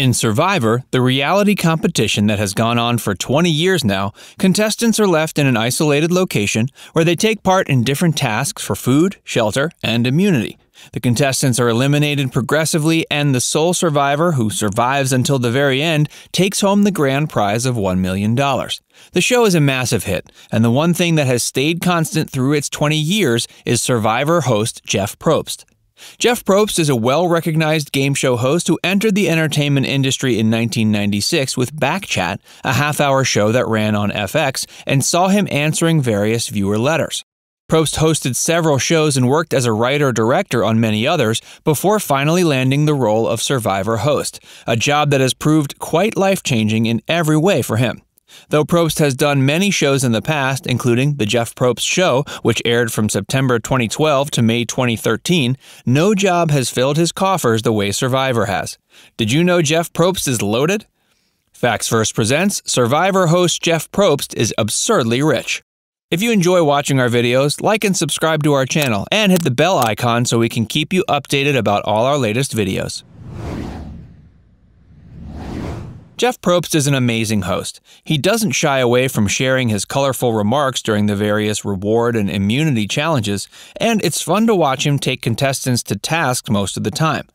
In Survivor, the reality competition that has gone on for 20 years now, contestants are left in an isolated location where they take part in different tasks for food, shelter, and immunity. The contestants are eliminated progressively, and the sole survivor, who survives until the very end, takes home the grand prize of $1 million. The show is a massive hit, and the one thing that has stayed constant through its 20 years is Survivor host Jeff Probst. Jeff Probst is a well recognized game show host who entered the entertainment industry in 1996 with Backchat, a half hour show that ran on FX, and saw him answering various viewer letters. Probst hosted several shows and worked as a writer director on many others before finally landing the role of Survivor host, a job that has proved quite life changing in every way for him. Though Probst has done many shows in the past, including The Jeff Probst Show, which aired from September 2012 to May 2013, no job has filled his coffers the way Survivor has. Did you know Jeff Probst is loaded? Facts Verse presents Survivor host Jeff Probst is absurdly rich. If you enjoy watching our videos, like and subscribe to our channel and hit the bell icon so we can keep you updated about all our latest videos. Jeff Probst is an amazing host. He doesn't shy away from sharing his colorful remarks during the various reward and immunity challenges, and it's fun to watch him take contestants to task most of the time.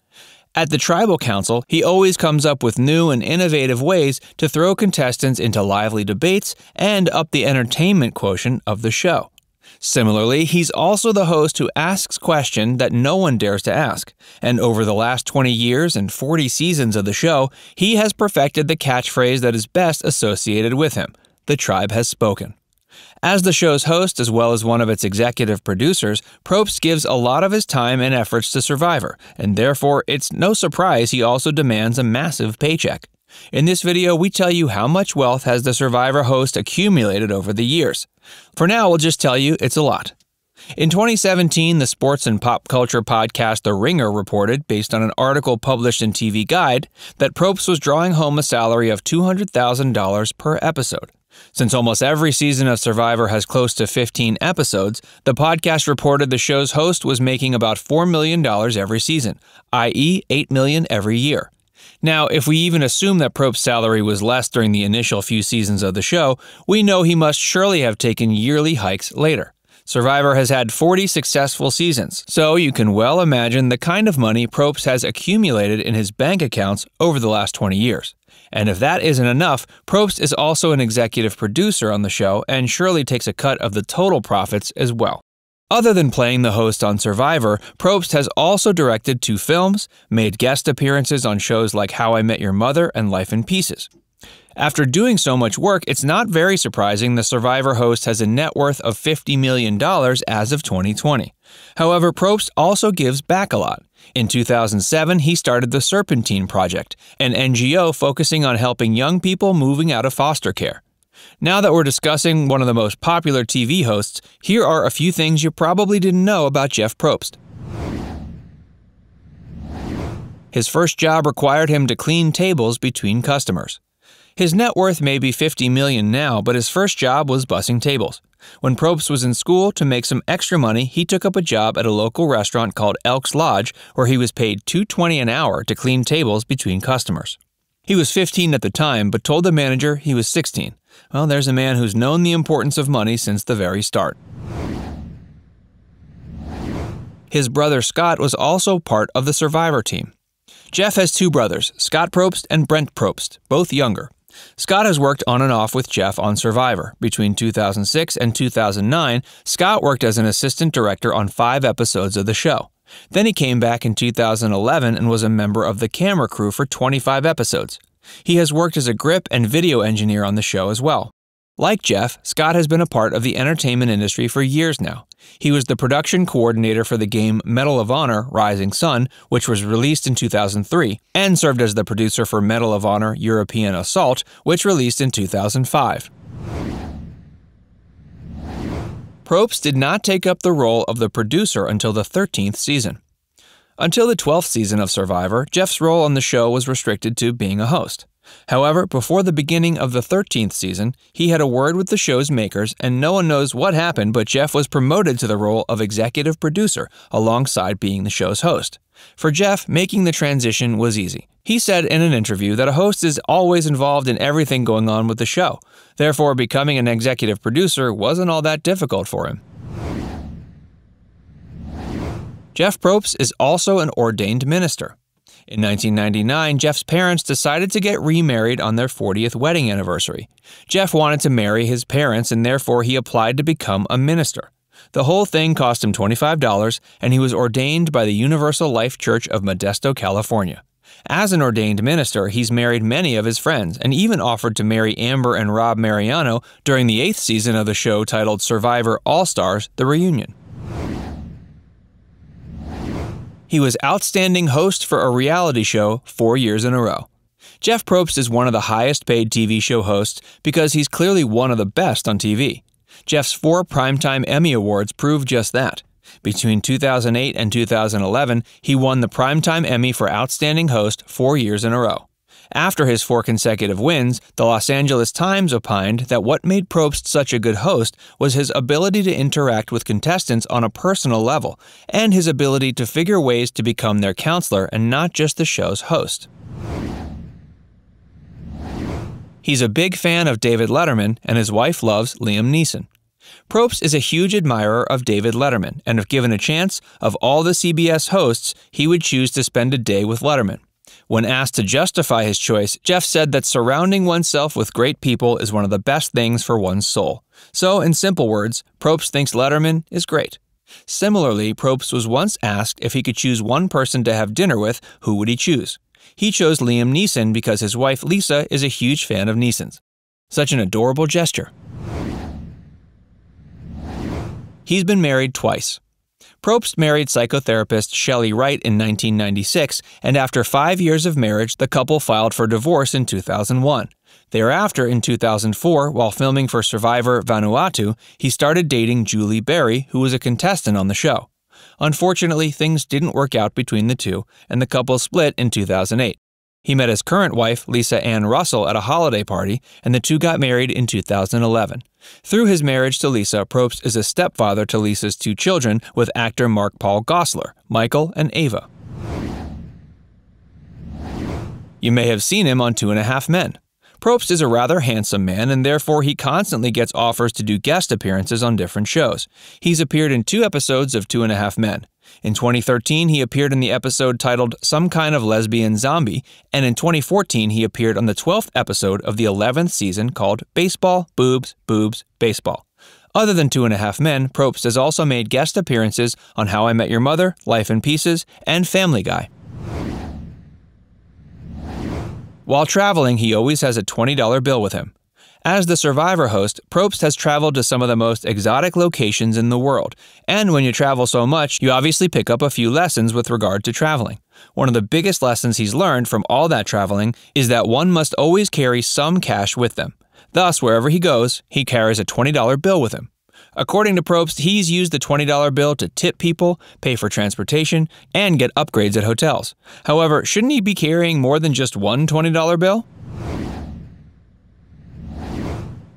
At the Tribal Council, he always comes up with new and innovative ways to throw contestants into lively debates and up the entertainment quotient of the show. Similarly, he's also the host who asks questions that no one dares to ask. And over the last 20 years and 40 seasons of the show, he has perfected the catchphrase that is best associated with him The tribe has spoken. As the show's host, as well as one of its executive producers, Probst gives a lot of his time and efforts to Survivor, and therefore it's no surprise he also demands a massive paycheck. In this video, we tell you how much wealth has the Survivor host accumulated over the years. For now, we'll just tell you it's a lot. In 2017, the sports and pop culture podcast The Ringer reported, based on an article published in TV Guide, that Probst was drawing home a salary of $200,000 per episode. Since almost every season of Survivor has close to 15 episodes, the podcast reported the show's host was making about $4 million every season, i.e., 8 million every year. Now, if we even assume that Probst's salary was less during the initial few seasons of the show, we know he must surely have taken yearly hikes later. Survivor has had 40 successful seasons, so you can well imagine the kind of money Probst has accumulated in his bank accounts over the last 20 years. And if that isn't enough, Probst is also an executive producer on the show and surely takes a cut of the total profits as well. Other than playing the host on Survivor, Probst has also directed two films, made guest appearances on shows like How I Met Your Mother and Life in Pieces. After doing so much work, it's not very surprising the Survivor host has a net worth of $50 million as of 2020. However, Probst also gives back a lot. In 2007, he started the Serpentine Project, an NGO focusing on helping young people moving out of foster care. Now that we're discussing one of the most popular TV hosts, here are a few things you probably didn't know about Jeff Probst. His first job required him to clean tables between customers. His net worth may be 50 million now, but his first job was bussing tables. When Probst was in school, to make some extra money, he took up a job at a local restaurant called Elks Lodge, where he was paid 220 an hour to clean tables between customers. He was 15 at the time, but told the manager he was 16. Well, there's a man who's known the importance of money since the very start. His brother Scott was also part of the Survivor team. Jeff has two brothers, Scott Probst and Brent Probst, both younger. Scott has worked on and off with Jeff on Survivor. Between 2006 and 2009, Scott worked as an assistant director on five episodes of the show. Then he came back in 2011 and was a member of the camera crew for 25 episodes. He has worked as a grip and video engineer on the show as well. Like Jeff, Scott has been a part of the entertainment industry for years now. He was the production coordinator for the game Medal of Honor Rising Sun, which was released in 2003, and served as the producer for Medal of Honor European Assault, which released in 2005. Probst did not take up the role of the producer until the 13th season. Until the 12th season of Survivor, Jeff's role on the show was restricted to being a host. However, before the beginning of the 13th season, he had a word with the show's makers, and no one knows what happened, but Jeff was promoted to the role of executive producer alongside being the show's host. For Jeff, making the transition was easy. He said in an interview that a host is always involved in everything going on with the show. Therefore, becoming an executive producer wasn't all that difficult for him. Jeff Probst is also an ordained minister. In 1999, Jeff's parents decided to get remarried on their 40th wedding anniversary. Jeff wanted to marry his parents and therefore he applied to become a minister. The whole thing cost him $25 and he was ordained by the Universal Life Church of Modesto, California. As an ordained minister, he's married many of his friends and even offered to marry Amber and Rob Mariano during the eighth season of the show titled Survivor All Stars The Reunion. He was outstanding host for a reality show four years in a row. Jeff Probst is one of the highest paid TV show hosts because he's clearly one of the best on TV. Jeff's four Primetime Emmy Awards prove just that. Between 2008 and 2011, he won the Primetime Emmy for Outstanding Host four years in a row. After his four consecutive wins, the Los Angeles Times opined that what made Probst such a good host was his ability to interact with contestants on a personal level, and his ability to figure ways to become their counselor and not just the show's host. He's a big fan of David Letterman, and his wife loves Liam Neeson. Probst is a huge admirer of David Letterman, and if given a chance, of all the CBS hosts, he would choose to spend a day with Letterman. When asked to justify his choice, Jeff said that surrounding oneself with great people is one of the best things for one's soul. So, in simple words, Probst thinks Letterman is great. Similarly, Probst was once asked if he could choose one person to have dinner with, who would he choose? He chose Liam Neeson because his wife Lisa is a huge fan of Neeson's. Such an adorable gesture. He's been married twice. Probst married psychotherapist Shelley Wright in 1996, and after five years of marriage, the couple filed for divorce in 2001. Thereafter, in 2004, while filming for Survivor Vanuatu, he started dating Julie Berry, who was a contestant on the show. Unfortunately, things didn't work out between the two, and the couple split in 2008. He met his current wife, Lisa Ann Russell, at a holiday party, and the two got married in 2011. Through his marriage to Lisa, Probst is a stepfather to Lisa's two children with actor Mark Paul Gosselaar, Michael and Ava. You may have seen him on Two and a Half Men. Probst is a rather handsome man, and therefore he constantly gets offers to do guest appearances on different shows. He's appeared in two episodes of Two and a Half Men. In 2013, he appeared in the episode titled Some Kind of Lesbian Zombie, and in 2014, he appeared on the 12th episode of the 11th season called Baseball, Boobs, Boobs, Baseball. Other than Two and a Half Men, Probst has also made guest appearances on How I Met Your Mother, Life in Pieces, and Family Guy. While traveling, he always has a $20 bill with him. As the Survivor host, Probst has traveled to some of the most exotic locations in the world. And when you travel so much, you obviously pick up a few lessons with regard to traveling. One of the biggest lessons he's learned from all that traveling is that one must always carry some cash with them. Thus, wherever he goes, he carries a $20 bill with him. According to Probst, he's used the $20 bill to tip people, pay for transportation, and get upgrades at hotels. However, shouldn't he be carrying more than just one $20 bill?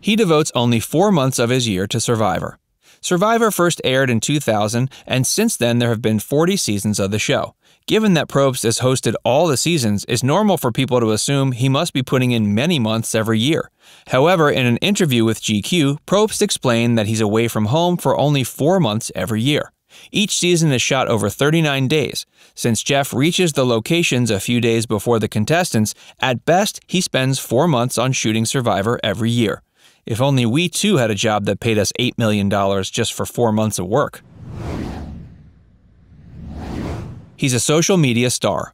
He devotes only four months of his year to Survivor. Survivor first aired in 2000, and since then there have been 40 seasons of the show. Given that Probst has hosted all the seasons, it's normal for people to assume he must be putting in many months every year. However, in an interview with GQ, Probst explained that he's away from home for only four months every year. Each season is shot over 39 days. Since Jeff reaches the locations a few days before the contestants, at best he spends four months on shooting Survivor every year. If only we too had a job that paid us $8 million just for four months of work. He's a social media star.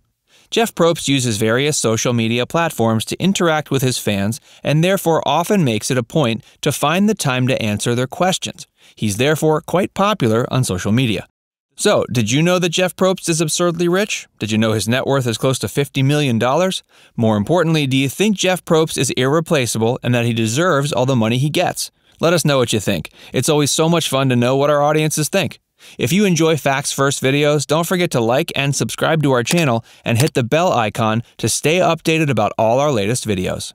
Jeff Probst uses various social media platforms to interact with his fans and therefore often makes it a point to find the time to answer their questions. He's therefore quite popular on social media. So, did you know that Jeff Probst is absurdly rich? Did you know his net worth is close to $50 million? More importantly, do you think Jeff Probst is irreplaceable and that he deserves all the money he gets? Let us know what you think. It's always so much fun to know what our audiences think. If you enjoy Facts Verse videos, don't forget to like and subscribe to our channel and hit the bell icon to stay updated about all our latest videos.